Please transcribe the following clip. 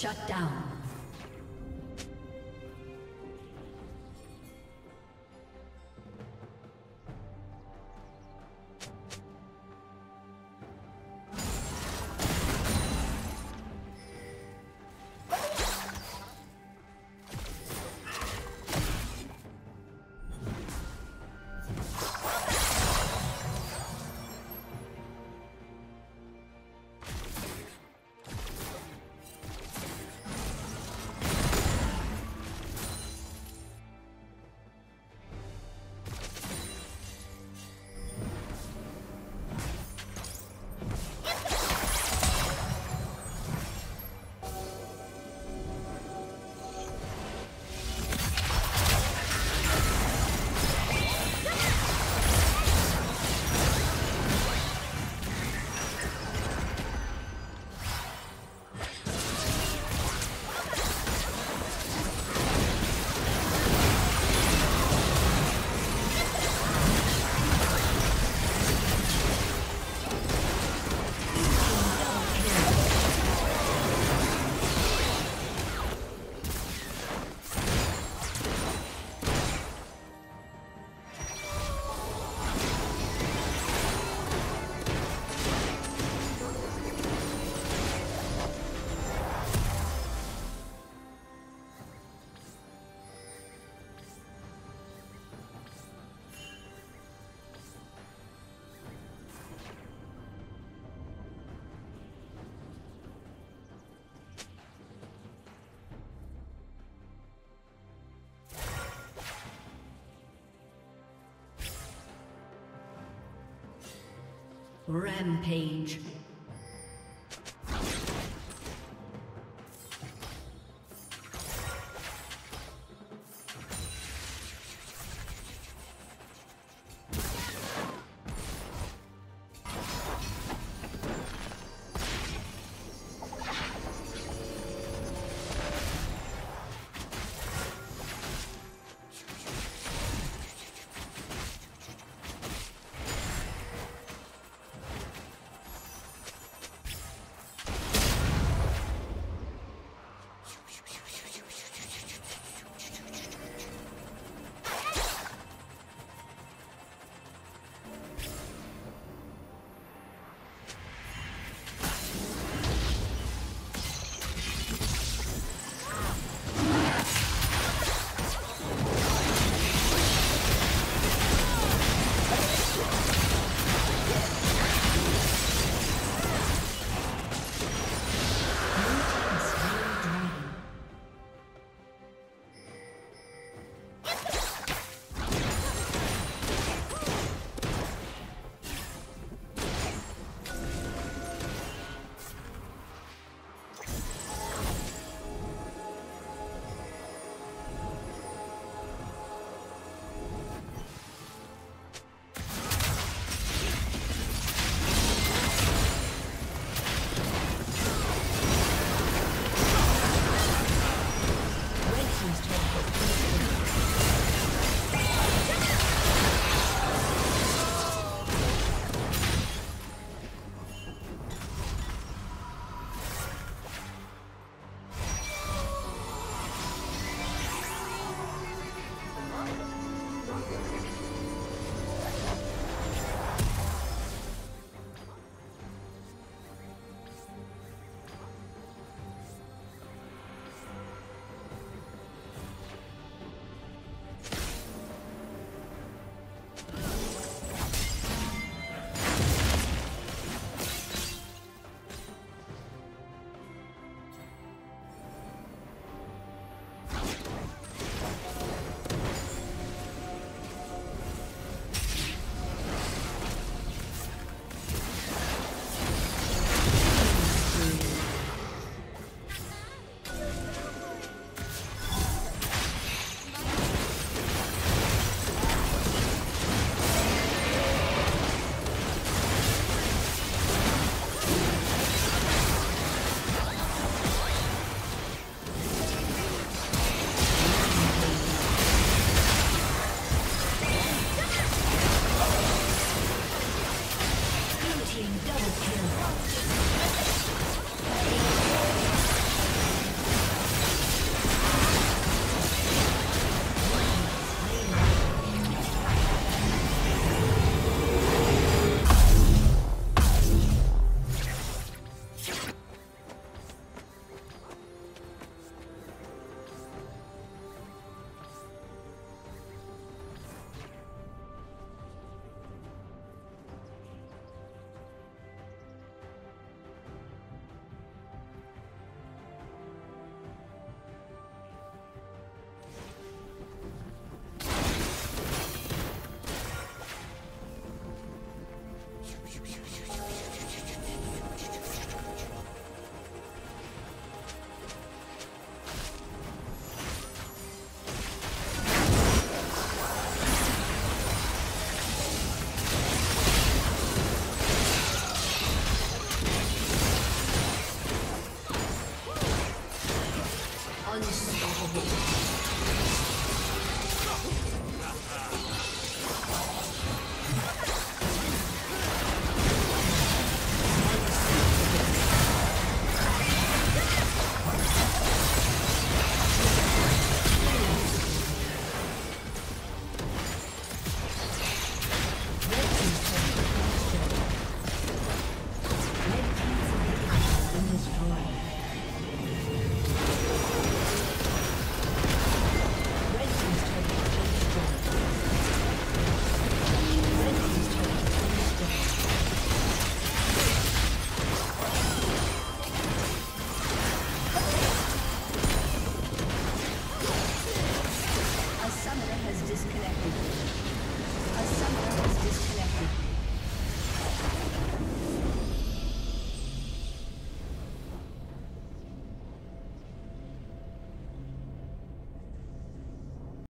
Shut down. Rampage.